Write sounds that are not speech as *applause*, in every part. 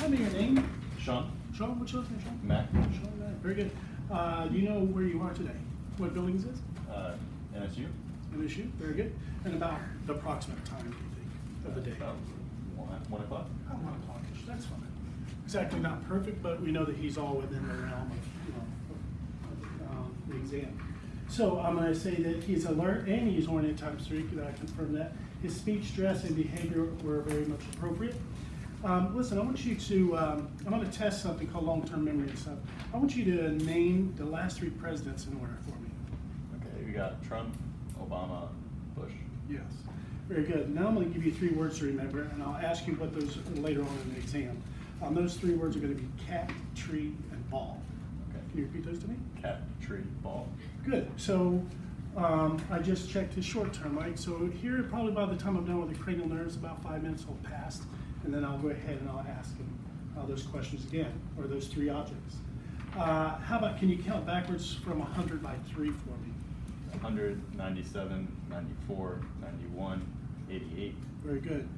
tell me your name? Sean? Sean, what's your last name, Sean? Matt? Sean, Matt. Very good. Uh, do you know where you are today? What building is this? Uh, NSU? MSU? Very good. And about the approximate time, do you think, of the day? About one, one o'clock? About one o'clock-ish, that's fine. Exactly not perfect, but we know that he's all within the realm of, you know, of, um, the exam. So I'm gonna say that he's alert and he's oriented times three, could I confirm that? His speech, dress, and behavior were very much appropriate. Um, listen, I want you to, um, I'm gonna test something called long-term memory and stuff. I want you to name the last three presidents in order for me. Okay, we got Trump, Obama, Bush. Yes. Very good. Now I'm going to give you three words to remember, and I'll ask you what those are later on in the exam. Um, those three words are going to be cat, tree, and ball. Okay. Can you repeat those to me? Cat, tree, ball. Good. So um, I just checked his short term, right? So here, probably by the time I'm done with the cranial nerves, about five minutes will pass, and then I'll go ahead and I'll ask him uh, those questions again, or those three objects. Uh, how about, can you count backwards from 100 by three for me? 100, 97, 94, 91, 88. Very good.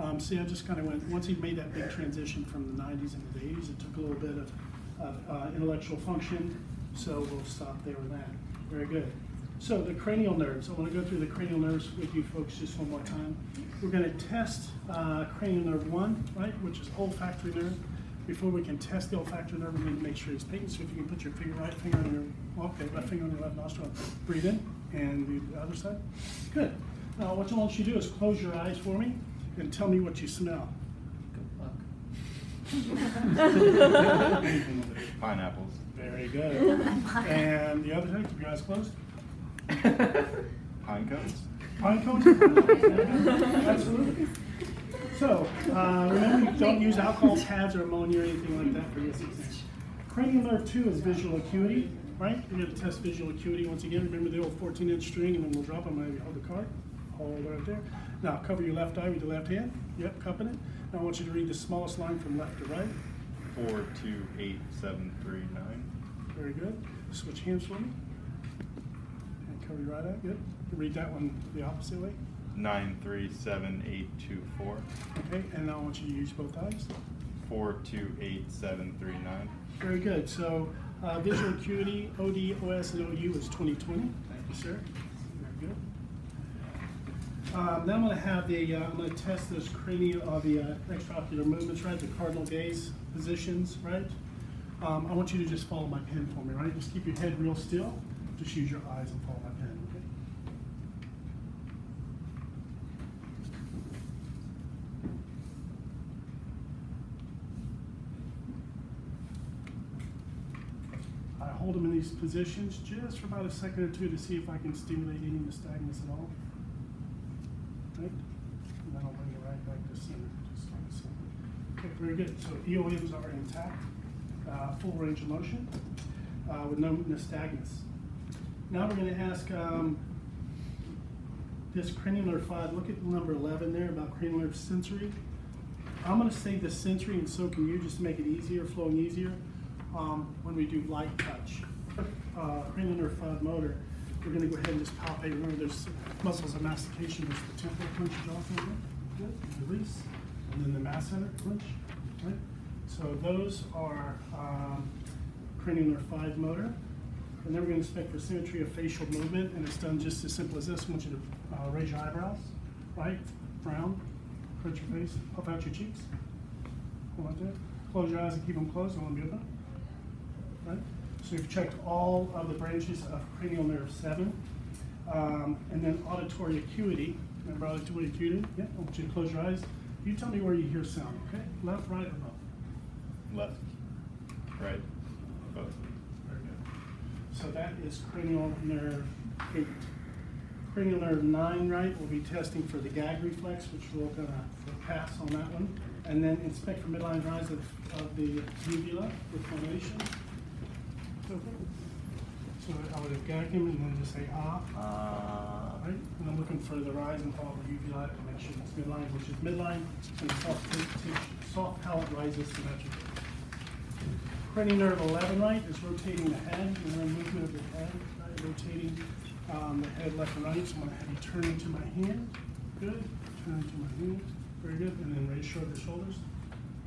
Um, see, I just kind of went, once he made that big transition from the 90s into the 80s, it took a little bit of, of uh, intellectual function, so we'll stop there with that. Very good. So the cranial nerves, I want to go through the cranial nerves with you folks just one more time. We're going to test uh, cranial nerve 1, right, which is olfactory nerve. Before we can test the olfactory nerve, we need to make sure it's patent. So if you can put your finger, right finger on your, okay, left finger on your left nostril, breathe in, and the other side. Good. Now, what I want you to do is close your eyes for me and tell me what you smell. Anything *laughs* *laughs* with. Pineapples. Very good. *laughs* And the other side, keep your eyes closed. *laughs* Pine cones. Pine cones? Absolutely. So, uh, remember, don't use alcohol pads or ammonia or anything like that for this. Cranial nerve two is visual acuity, right? We're gonna test visual acuity once again. Remember the old 14 inch string and then we'll drop them you hold the card. Hold right there. Now cover your left eye with your left hand. Yep, cupping it. Now I want you to read the smallest line from left to right. 4, 2, 8, 7, 3, 9. Very good. Switch hands for me. And cover your right eye. Good. Read that one the opposite way. 9, 3, 7, 8, 2, 4. Okay, and now I want you to use both eyes. 4, 2, 8, 7, 3, 9. Very good. So uh, visual acuity, OD, OS, and OU is 2020. Thank you, sir. Very good. Um, now I'm going to have the, uh, I'm going to test those cranial, uh, the uh, extraocular movements, right? The cardinal gaze positions, right? Um, I want you to just follow my pen for me, right? Just keep your head real still. Just use your eyes and follow my pen, okay? I hold them in these positions just for about a second or two to see if I can stimulate any nystagmus at all. Right? And then I'll bring it right back to center, just like so. Okay, very good. So EOMs are intact, uh, full range of motion, uh, with no nystagmus. Now we're gonna ask, um, this cranial nerve five, look at number eleven there about cranial nerve sensory. I'm gonna say the sensory and so can you, just to make it easier, flowing easier, um, when we do light touch. Uh, cranial nerve five motor, we're gonna go ahead and just palpate, remember there's muscles of mastication, there's the temporal clench, jaw clench, good, release, and then the masseter right? So those are, um, cranial nerve five motor. And then we're gonna inspect for symmetry of facial movement, and it's done just as simple as this. I want you to uh, raise your eyebrows, right, frown, crunch your face, puff out your cheeks. Hold on there. Close your eyes and keep them closed, I want to be open. So we've checked all of the branches of cranial nerve seven. Um, and then auditory acuity. Remember auditory acuity? Yeah, I want you to close your eyes. You tell me where you hear sound, okay? Left, right, or both? Left. Right. Both. Very good. So that is cranial nerve eight. Cranial nerve nine, right, we'll be testing for the gag reflex, which we'll gonna pass on that one. And then inspect for midline rise of, of the uvula with phonation. So I would have gagged him and then just say ah, Uh, right? And I'm looking for the rise and fall of the uvula to make sure it's midline, which is midline, and soft, t- t- soft palate rises symmetrically. Cranial nerve 11, right, is rotating the head, the movement of the head, right, rotating um, the head left and right. So I'm going to have you turn into my hand. Good. Turn into my hand. Very good. And then raise shoulder shoulders.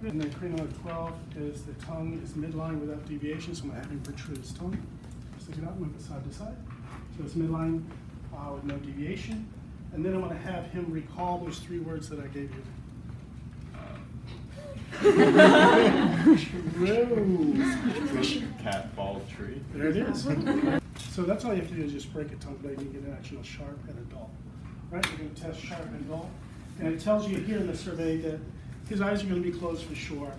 And then cranial nerve twelve is the tongue is midline without deviation, so I'm gonna have him protrude his tongue. Stick it out, move it side to side. So it's midline uh, with no deviation. And then I'm gonna have him recall those three words that I gave you. True. Cat ball, tree. There it is. So that's all you have to do is just break a tongue blade and you get an actual sharp and a dull. Right, we're gonna test sharp and dull. And it tells you here in the survey that his eyes are gonna be closed for sure.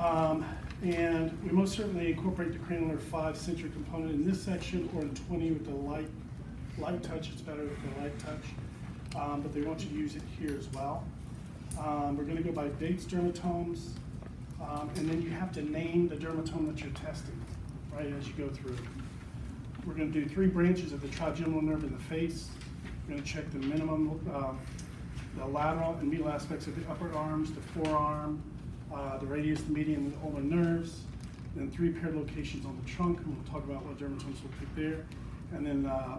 Um, and we most certainly incorporate the cranial nerve five sensory component in this section or in twenty with the light, light touch, it's better with the light touch. Um, but they want you to use it here as well. Um, we're gonna go by Bates dermatomes, um, and then you have to name the dermatome that you're testing, right, as you go through. We're gonna do three branches of the trigeminal nerve in the face. We're gonna check the minimum, um, the lateral and medial aspects of the upper arms, the forearm, uh, the radius, the median, and the ulnar nerves. Then three paired locations on the trunk, and we'll talk about what dermatomes will pick there. And then, uh,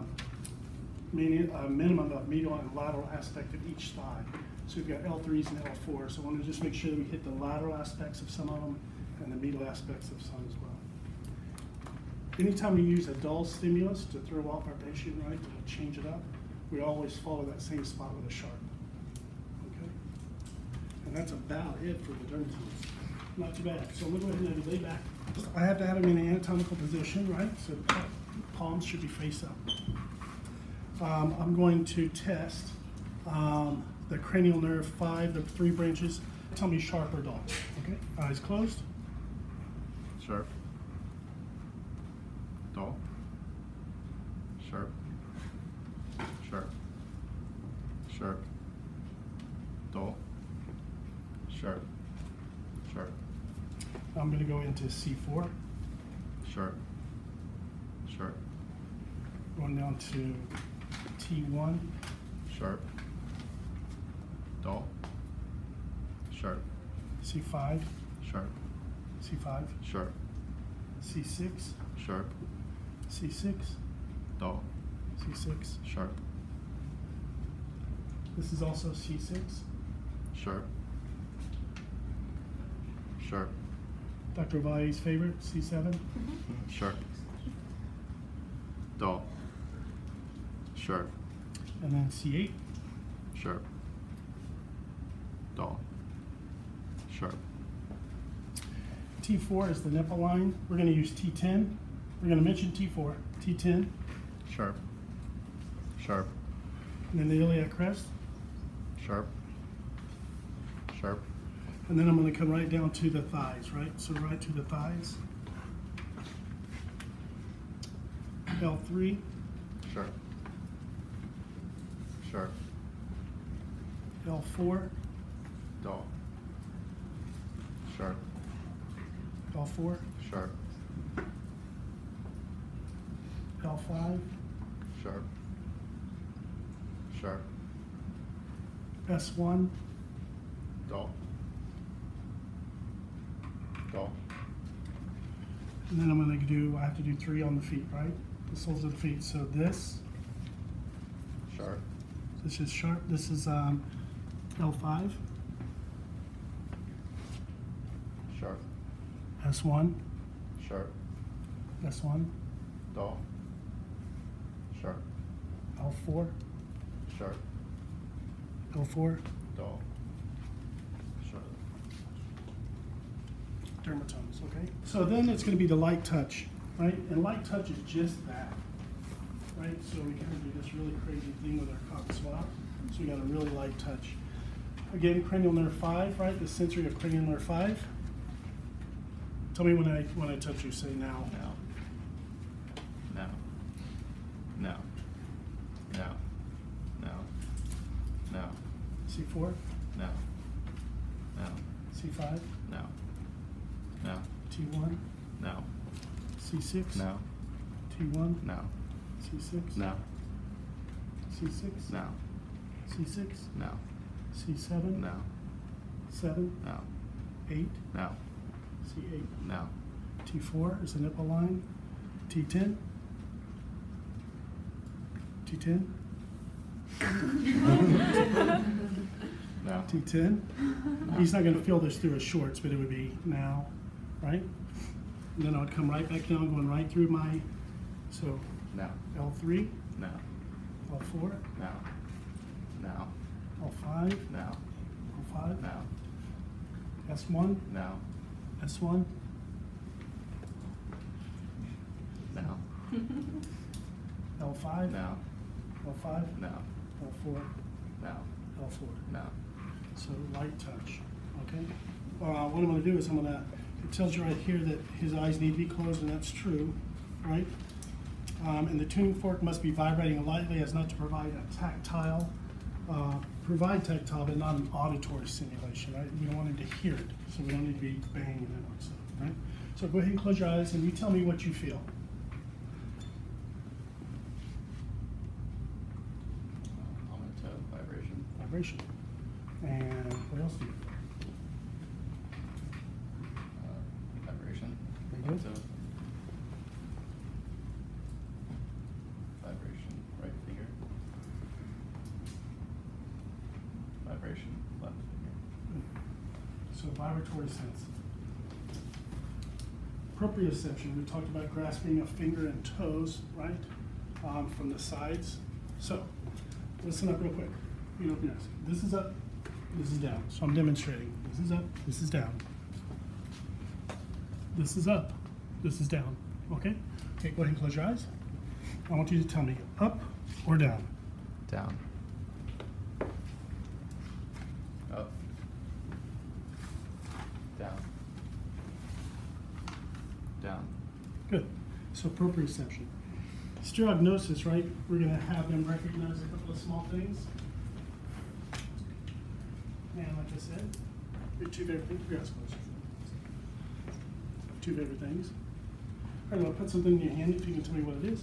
meaning, a minimum of medial and lateral aspect of each thigh. So we've got L threes and L fours, so I want to just make sure that we hit the lateral aspects of some of them and the medial aspects of some as well. Anytime we use a dull stimulus to throw off our patient, right, to change it up, we always follow that same spot with a sharp. And that's about it for the dermatomes. Not too bad. So I'm gonna go ahead and lay back. I have to have him in an anatomical position, right? So the palms should be face up. Um, I'm going to test um, the cranial nerve five, the three branches. Tell me sharp or dull. Okay? Eyes closed. Sharp. Dull. Sharp. Sharp. Sharp. Dull. Sharp. Sharp. I'm going to go C4, Sharp. Sharp. going down to T1, Sharp. Dull. Sharp. C5, Sharp. C5, Sharp. C6, Sharp. C6, Dull. C6. Sharp. This is also C6. Sharp. Sharp. Dr. Valle's favorite, C7. Sharp. Dull. Sharp. And then C8. Sharp. Dull. Sharp. T4 is the nipple line. We're going to use T10. We're going to mention T4, T10, Sharp. Sharp. and then the iliac crest. Sharp. Sharp. And then I'm going to come right down to the thighs, right? So right to the thighs. L3, Sharp. Sharp. L4, Dull. Sharp. L4, Sharp. L5, Sharp. Sharp. S1, Dull. Dull. And then I'm going to do, I have to do three on the feet, right? The soles of the feet. So this, Sharp. this is sharp. This is um, L5, Sharp. S1, Sharp. S1, Dull. Sharp. L4, Sharp. L4, Dull. Sharp. Dermatomes, okay? So then it's gonna be the light touch, right? And light touch is just that, right? So we kind of do this really crazy thing with our cotton swab. So we got a really light touch. Again, cranial nerve five, right? The sensory of cranial nerve five. Tell me when I, when I touch you, say now. Now. Now. Now. Now. Now. Now. C4, Now. Now. C5, Now. Now. T1, Now. C6, Now. T1, Now. C6, Now. C6, Now. C6, Now. C7, Now. 7, Now. 8, Now. C8. Now. T4 is the nipple line. T10. T10. *laughs* No. T10. He's not gonna feel this through his shorts, but it would be now, right? And then I would come right back down, going right through my, so Now. L3, Now. L4, Now. Now. L5, Now. L5, Now. S1, Now. S1, Now. L5, *laughs* Now. L5, Now. L4, Now. L4. Now. So light touch, okay? Uh, what I'm gonna do is I'm gonna, it tells you right here that his eyes need to be closed, and that's true, right? Um, and the tuning fork must be vibrating lightly as not to provide a tactile, uh, provide tactile, but not an auditory stimulation, right? We don't want him to hear it, so we don't need to be banging it on stuff, right? So go ahead and close your eyes and you tell me what you feel. Almond toe vibration. Vibration. And what else do you? Uh, vibration. Good. Toe. Vibration. Right finger. Vibration. Left finger. So vibratory sense. Proprioception, we talked about grasping a finger and toes, right, um, from the sides. So, listen up real quick. You your eyes. This is up, this is down. So I'm demonstrating. This is up, this is down. This is up, this is down. Okay? Okay, go ahead and close your eyes. I want you to tell me up or down. Down. Up. Down. Down. Good. So proprioception. Stereognosis, right? We're going to have them recognize a couple of small things. And like I said, your two favorite things. Your eyes closed. Two favorite things. All right, I'll put something in your hand if you can tell me what it is.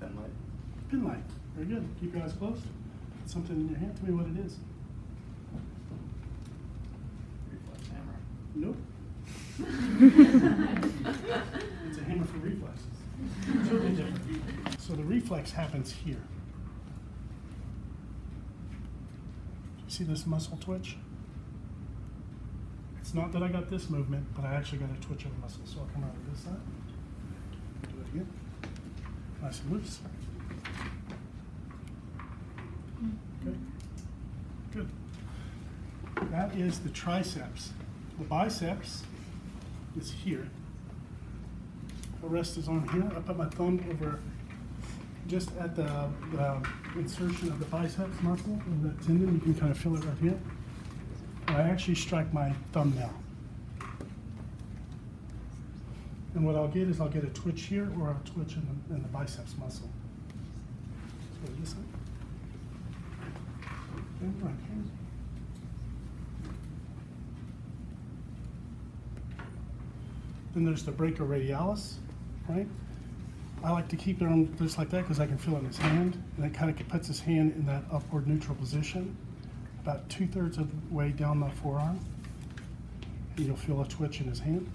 Pen light. Pin light. Very good. Keep your eyes closed. Put something in your hand. Tell me what it is. Reflex hammer. Nope. *laughs* It's a hammer for reflexes. Totally different. So the reflex happens here. See this muscle twitch? It's not that I got this movement, but I actually got a twitch of the muscle. So I'll come out of this side. Do it again. Nice and loose. Okay. Good. That is the triceps. The biceps is here. The rest is on here. I put my thumb over just at the, the insertion of the biceps muscle the tendon. You can kind of feel it right here. I actually strike my thumbnail. And what I'll get is I'll get a twitch here or a twitch in the, in the biceps muscle. So this side. And right here. Then there's the breaker brachioradialis, right? I like to keep it on just like that because I can feel it in his hand. And it kind of puts his hand in that upward neutral position, about two thirds of the way down the forearm. And you'll feel a twitch in his hand.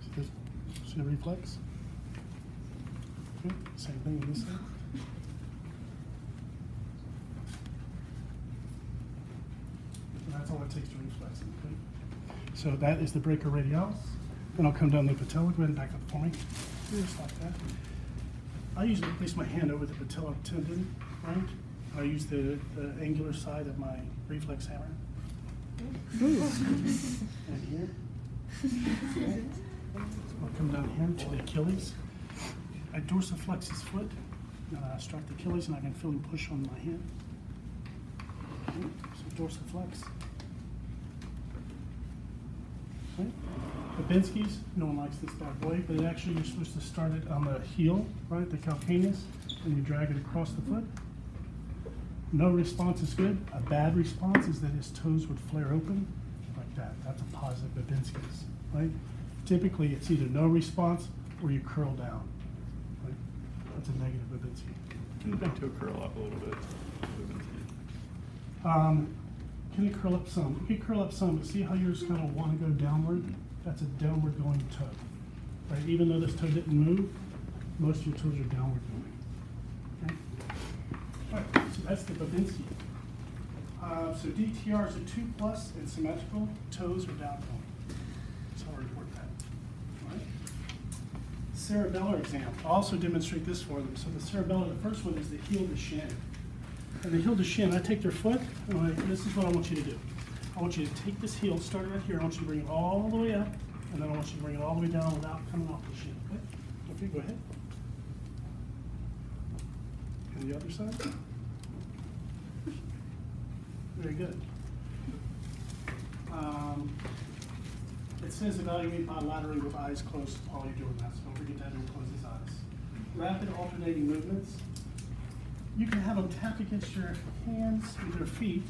See, this, see the reflex? Okay, same thing on this side. And that's all it takes to reflex okay? So that is the brachioradialis. Then I'll come down the patella. Go ahead and back up for me. Just like that. I usually place my hand over the patella tendon, right? I use the, the angular side of my reflex hammer. And here. Okay. I'll come down here to the Achilles. I dorsiflex his foot. And I strike the Achilles and I can feel him push on my hand. Okay, So dorsiflex. Okay. Babinski's, no one likes this bad boy, but actually you're supposed to start it on the heel, right, the calcaneus, and you drag it across the foot. No response is good. A bad response is that his toes would flare open like that. That's a positive Babinski's, right? Typically, it's either no response or you curl down. Right? That's a negative Babinski. Can the big toe curl up a little bit? Um, can it curl up some? You can curl up some, but see how yours kind of want to go downward? That's a downward going toe. Right? Even though this toe didn't move, most of your toes are downward going. Okay? All right, so that's the Babinski. Uh, so DTR is a two plus and symmetrical, toes are down. So I'll report that. All right. Cerebellar exam, I'll also demonstrate this for them. So the cerebellar, the first one is the heel to shin. And the heel to shin, I take their foot, and I, this is what I want you to do. I want you to take this heel, start right here, I want you to bring it all the way up, and then I want you to bring it all the way down without coming off the shin, okay? Okay, go ahead. And the other side. Very good. Um, it says evaluate bilaterally with eyes closed while you're doing that, so don't forget that and close his eyes. Rapid alternating movements. You can have them tap against your hands with your feet.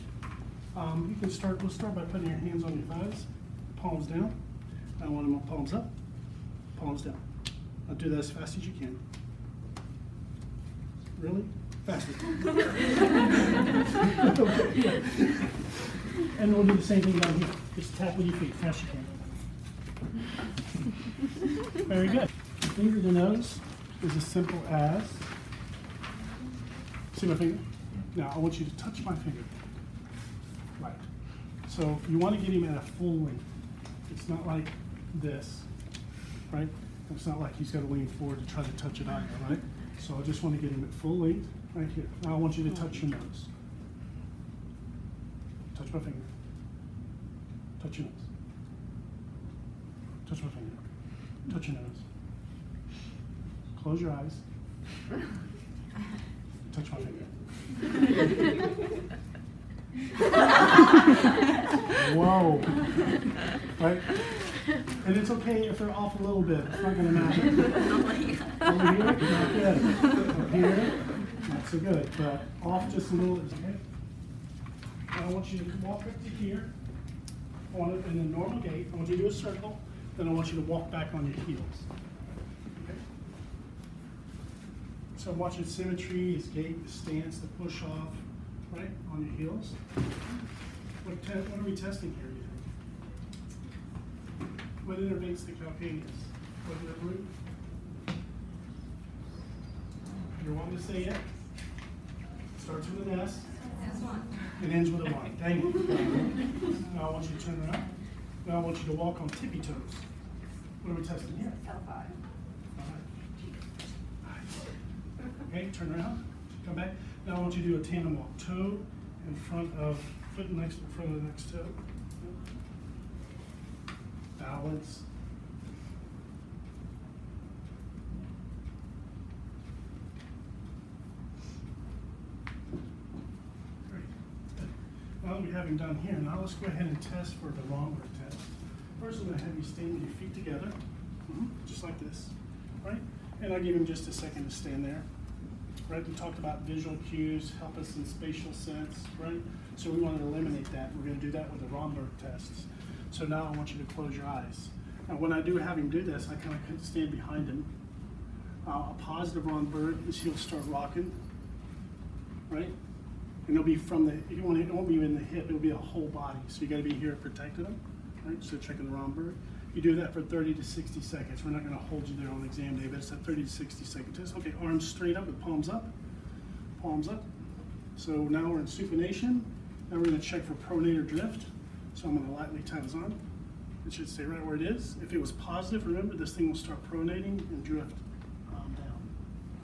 Um, you can start, we'll start by putting your hands on your thighs, palms down. I want them palms up, palms down. Now do that as fast as you can. Really? Faster. *laughs* Okay, *laughs* yeah. And we'll do the same thing down here. Just tap with your feet, fast you can. Very good. Finger to nose is as simple as. See my finger? Now I want you to touch my finger. Right. So you want to get him at a full length. It's not like this, right? It's not like he's got to lean forward to try to touch it either, right? So I just want to get him at full length right here. Now I want you to touch your nose. Touch my finger. Touch your nose. Touch my finger. Touch your nose. Close your eyes. Touch my finger. Whoa. Right? And it's okay if they're off a little bit. It's not gonna matter. *laughs* Oh Over here, not good. Up here, not so good, but off just a little is okay. I want you to walk up to here. Want it in the normal gait. I want you to do a circle. Then I want you to walk back on your heels. Okay? So I'm watching symmetry, his gait, the stance, the push off, right, on your heels. What, what are we testing here, you think? What innervates the calcaneus? What it root? You're wanting to say it? Starts with an S. It ends with a Y. Dang it. Now I want you to turn around. Now I want you to walk on tippy toes. What are we testing here? Alright. Okay, turn around, come back. Now I want you to do a tandem walk, toe in front of, foot next in front of the next toe. Balance. That we have him done here, now let's go ahead and test for the Romberg test. First, I'm gonna have you stand with your feet together, Mhm, just like this, right? And I'll give him just a second to stand there. Right, we talked about visual cues, help us in spatial sense, right? So we want to eliminate that. We're gonna do that with the Romberg tests. So now I want you to close your eyes. Now, when I do have him do this, I kind of stand behind him. Uh, a positive Romberg is he'll start rocking, right? And it'll be from the, it won't, it won't be in the hip, it'll be a whole body. So you gotta be here protecting them, right? So checking the Romberg. You do that for thirty to sixty seconds. We're not gonna hold you there on exam day, but it's a thirty to sixty second test. Okay, arms straight up with palms up, palms up. So now we're in supination. Now we're gonna check for pronator drift. So I'm gonna lightly tap his arm. It should stay right where it is. If it was positive, remember this thing will start pronating and drift